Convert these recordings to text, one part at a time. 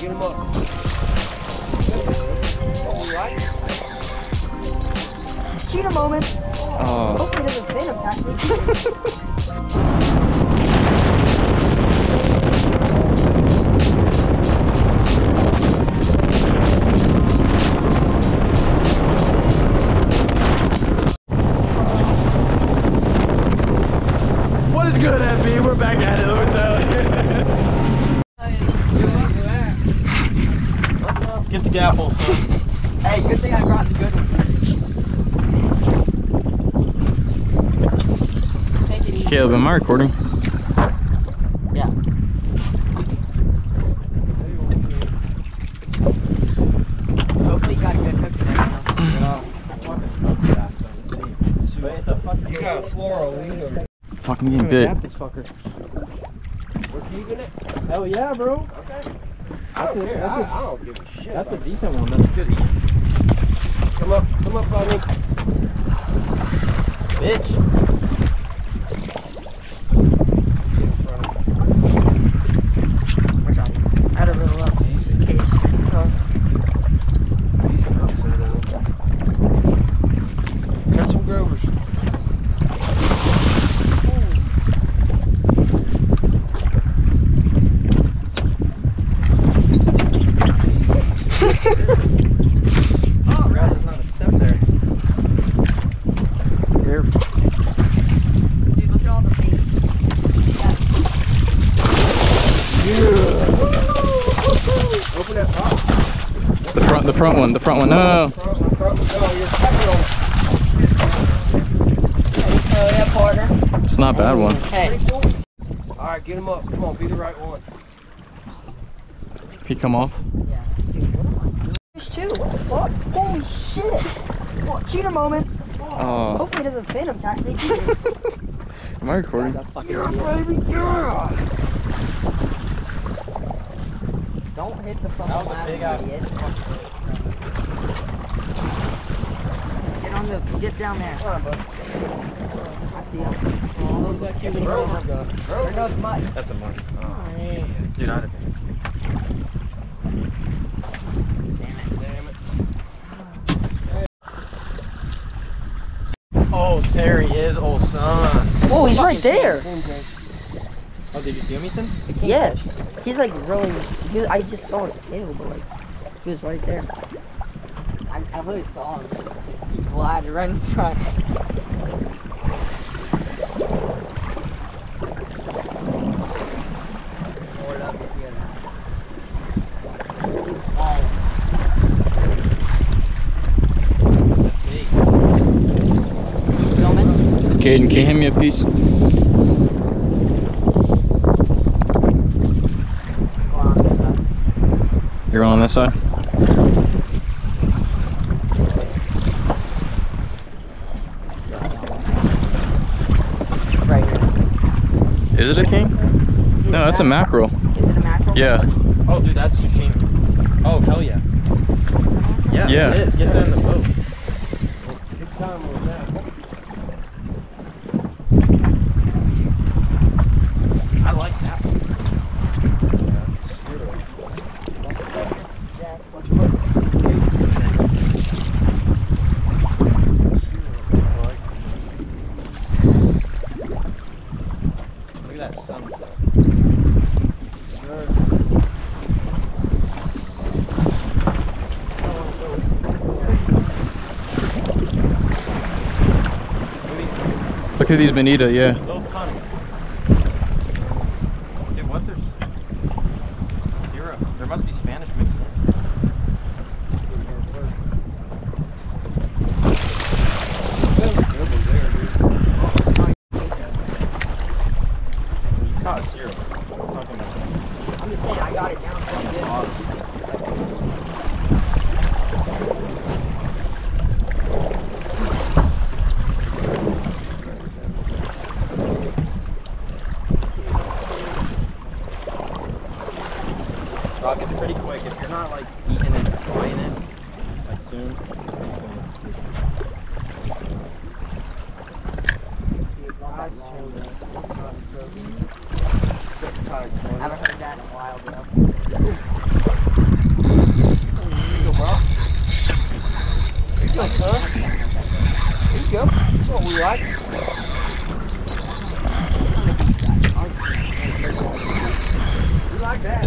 get him up. Cheater moment. Oh. Hopefully it doesn't fit him, actually. What is good, FB? We're back at it, let me tell you. Get the hey, good thing I brought the good one. Take it easy. Caleb, am I recording? Yeah. Hopefully you got a good hook set. You got a fluoro leader. Fucking getting bit. We're keeping it? Hell yeah, bro. Okay. That's don't a- care. that's I, a- I don't give a shit. That's a decent one. That's good. it. Come up, come up, buddy. Bitch. We're trying. Out of the look. Case. Oh. Decent hooks there, though. Got some Grovers. Oh, God, there's not a step there. Careful. Dude, look at all the bait. Open that top. The front, the front one, the front one. No. Front, front, no, you're stepping on Hell yeah, partner. It's not a bad one. Hey. All right, get him up. Come on, be the right one. He come off. Yeah. Am I? There's two. What the fuck? Holy shit. What, cheater moment. Oh. Hopefully it doesn't fit him, actually. Am I recording? baby, yeah. Don't hit the fucking That ladder, idiot. Get on the, get down there. Come on, bud. I see him. Oh, there's that cute little Grover. Grover. There goes Mike. That's a money. Oh, oh Dude, I'd have Damn it. Oh, there he is, old son. Oh, he's right there. Oh, did you see him, Ethan? Yes. He's like really, he, I just saw his tail, but like, he was right there. I, I really saw him. He glided right in front. Filming? Caden, can you hand me a piece? Or on this side. You're on this side? Right here. Is it a king? See No, the that's a mackerel. Is it a mackerel? Yeah. Oh, dude, that's sashimi. Oh, hell yeah. Yeah, Yeah. it is. Get that in the boat. Good time with that. I like that one. Look at that sunset. Look at these bonita, yeah. Dude, what? There's zero. There must be Spanish mixed in. You caught zero. I'm I'm just saying, I got it down pretty good. Rock, it's pretty quick. If you're not like eating it, frying it, like soon, it's I haven't heard that in a while, bro. There you go, son. There you go. That's what we like. We like that.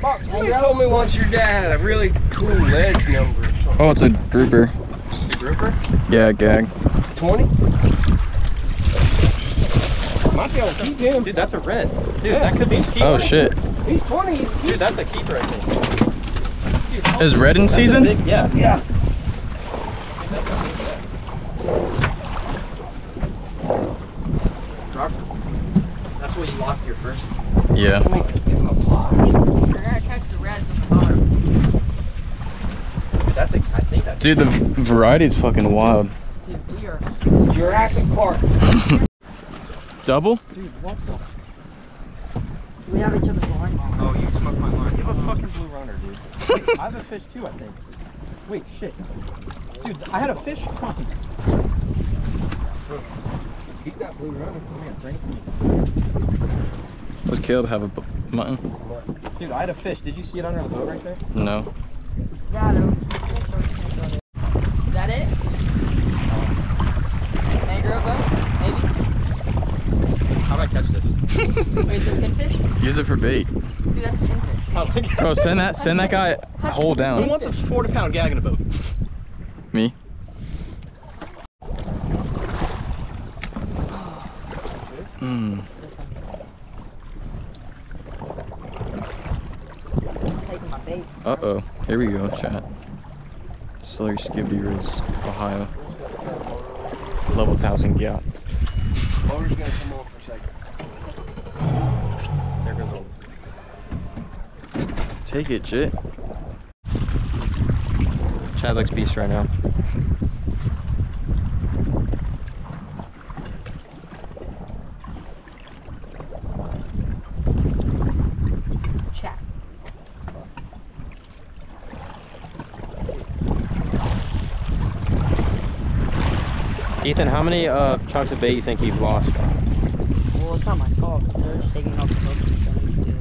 Fox, somebody told me once your dad had a really cool ledge number. Oh, it's a grouper. The grouper? Yeah, gag. 20? Might be able to keep him. Dude, that's a red. Dude, Yeah. that could be keeper. Oh shit. He's 20. He's a Dude, that's a keeper, I think. Dude, Is red in season? big- yeah. Yeah. That's what you lost your first. Yeah. You're gonna catch the variety on the bottom. That's a. I think that's. Dude, the variety's fucking wild. Dude, we are. Jurassic Park. Double? Dude, what the? We have each other's line. Oh, you smoked my line. You have a fucking blue runner, dude. I have a fish too, I think. Wait, shit. Dude, I had a fish. On. Keep that blue runner. Come here, bring it to me. Does Caleb have a bu- mutton? Dude, I had a fish. Did you see it under the boat right there? No. Got him. Is that it? Mangrove boat? Maybe? How do I catch this? Wait, is it pinfish? Use it for bait. Dude, that's pinfish. How do I get Bro, send that send that guy hole Who down. wants a 40 pound gag in a boat? Me. Mm. I'm taking my bait. Uh oh. Here we go, chat. Slurry Skibby Riz, Ohio. Level 1000 yacht. Motor's gonna come on for a second. Take it, Jit. Chad looks beast right now. Chat. Ethan, how many uh, chunks of bait you think you've lost? Well, it's not my fault. 'cause They're just taking off the boat. and throwing it in.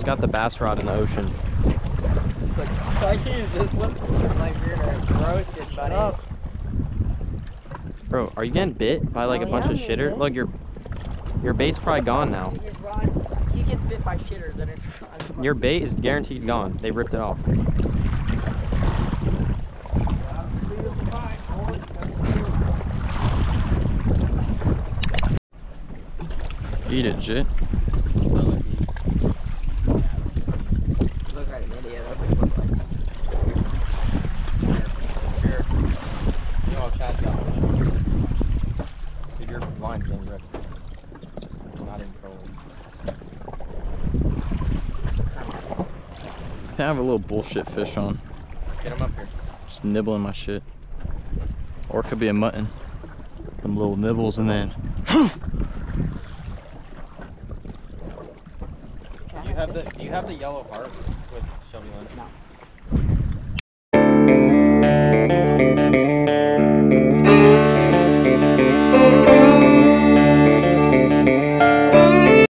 Bro's got the bass rod in the ocean. I use this one. Like we're gonna roast it, buddy. Bro, are you getting bit by like a Oh, bunch yeah, of shitter? getting Look, your your bait's probably gone now. He gets He gets bit by shitters and it's. Your bait is guaranteed gone. They ripped it off. Eat it, Jit. Look right at India. That's what it looks like. Here. You know, Chad's got Dude, your line's getting ripped. Not in trolling. I think I have a little bullshit fish on. Get him up here. Just nibbling my shit. Or it could be a mutton. Them little nibbles and then. Do you have the Do you have the yellow heart with Shelby Lynch? No.